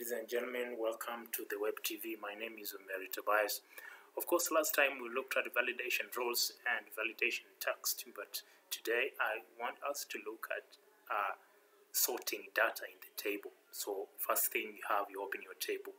Ladies and gentlemen, welcome to the Web TV. My name is Mary Tobias. Of course, last time we looked at validation rules and validation text, but today I want us to look at uh, sorting data in the table. So, first thing you have, you open your table.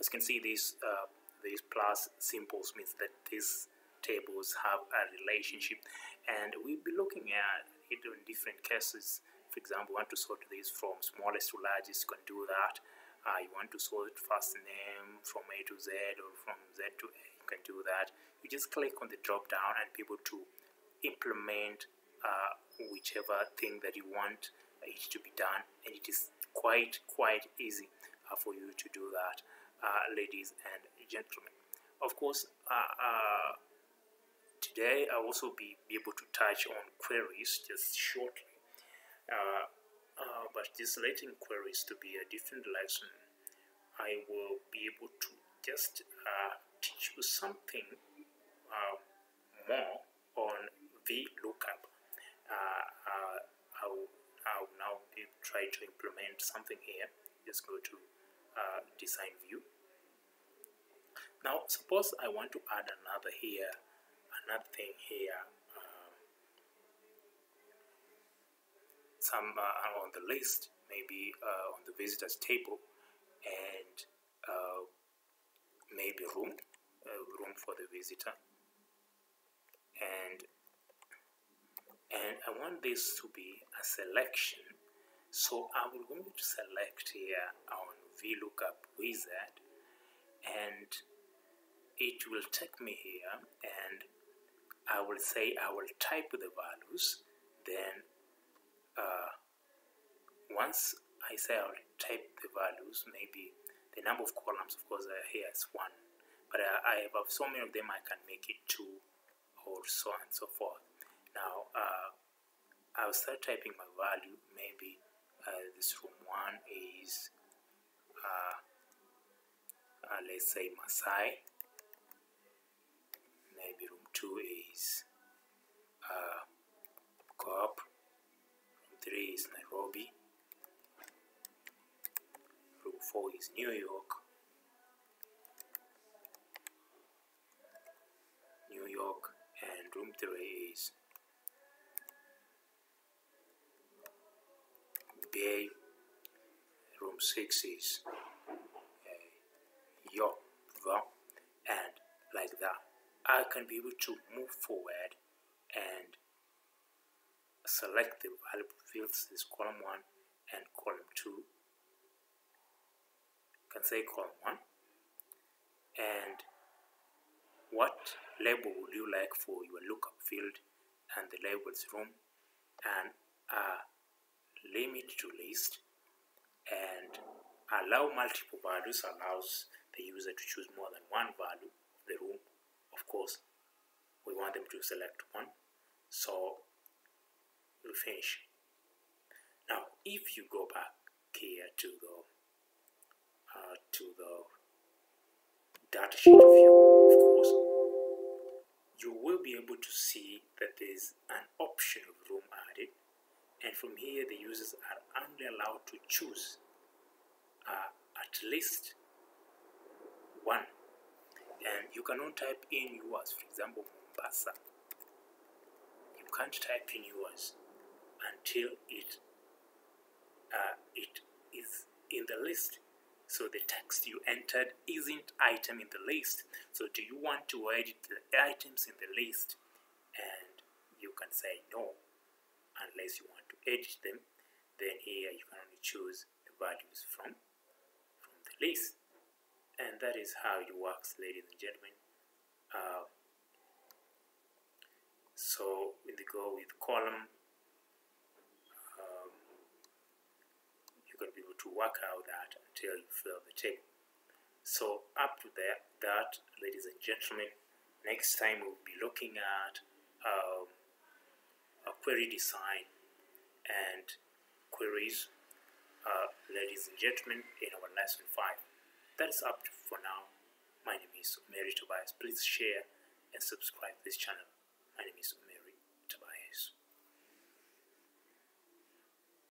As you can see, these uh, these plus symbols means that these tables have a relationship, and we'll be looking at it in different cases. For example, you want to sort these from smallest to largest, you can do that uh, you want to sort first name from A to Z or from Z to A, you can do that. You just click on the drop down and be able to implement uh, whichever thing that you want it to be done, and it is quite quite easy uh, for you to do that, uh, ladies and gentlemen. Of course, uh, uh, today I'll also be, be able to touch on queries just shortly. Uh, but this latent queries to be a different lesson. I will be able to just uh, teach you something uh, more on VLOOKUP. Uh, uh, I'll, I'll now be, try to implement something here. Just go to uh, design view. Now, suppose I want to add another here, another thing here some uh, on the list, maybe uh, on the visitors table, and uh, maybe room, room for the visitor, and and I want this to be a selection. So I will going to select here on Lookup wizard, and it will take me here, and I will say I will type the values, then uh, once I say I'll type the values, maybe the number of columns, of course, uh, here is one, but uh, I have so many of them I can make it two, or so on and so forth. Now, uh, I'll start typing my value. Maybe uh, this room one is, uh, uh, let's say Masai. Maybe room two is uh. 3 is Nairobi, room 4 is New York, New York, and room 3 is Bay, room 6 is uh, and like that. I can be able to move forward select the valuable fields is column 1 and column 2 you can say column 1 and what label would you like for your lookup field and the labels room? And a limit to list and allow multiple values allows the user to choose more than one value the room. Of course we want them to select one. So will finish. Now, if you go back here to the uh, to the data sheet view, of course, you will be able to see that there's an option of room added, and from here the users are only allowed to choose uh, at least one, and you cannot type in yours. For example, Mombasa. You can't type in yours until it uh, it is in the list. So the text you entered isn't item in the list. So do you want to edit the items in the list? And you can say no, unless you want to edit them. Then here you can only choose the values from from the list. And that is how it works, ladies and gentlemen. Uh, so we go with column to work out that until you fill the table. So up to that, that, ladies and gentlemen, next time we'll be looking at um, a query design and queries, uh, ladies and gentlemen, in our lesson 5. That is up for now. My name is Mary Tobias. Please share and subscribe to this channel. My name is Mary.